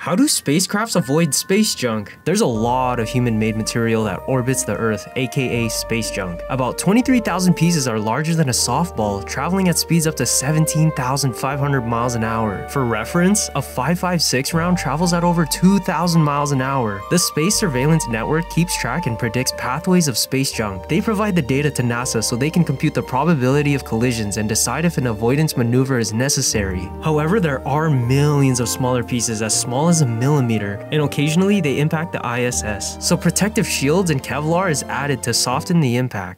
How do spacecrafts avoid space junk? There's a lot of human-made material that orbits the Earth, aka space junk. About 23,000 pieces are larger than a softball, traveling at speeds up to 17,500 miles an hour. For reference, a 5.56 round travels at over 2,000 miles an hour. The Space Surveillance Network keeps track and predicts pathways of space junk. They provide the data to NASA so they can compute the probability of collisions and decide if an avoidance maneuver is necessary. However, there are millions of smaller pieces as small as a millimeter, and occasionally they impact the ISS. So protective shields and Kevlar is added to soften the impact.